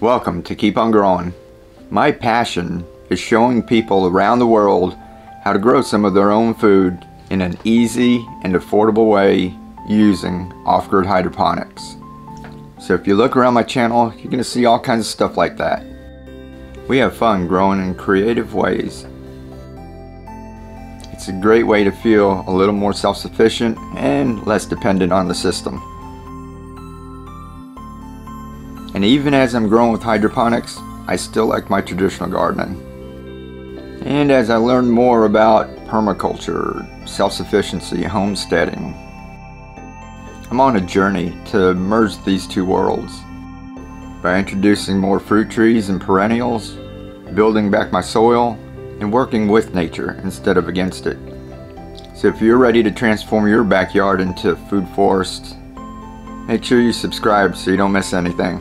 Welcome to Keep On Growing. My passion is showing people around the world how to grow some of their own food in an easy and affordable way using off-grid hydroponics. So if you look around my channel, you're going to see all kinds of stuff like that. We have fun growing in creative ways. It's a great way to feel a little more self-sufficient and less dependent on the system. And even as I'm growing with hydroponics, I still like my traditional gardening. And as I learn more about permaculture, self-sufficiency, homesteading, I'm on a journey to merge these two worlds. By introducing more fruit trees and perennials, building back my soil, and working with nature instead of against it. So if you're ready to transform your backyard into food forest, make sure you subscribe so you don't miss anything.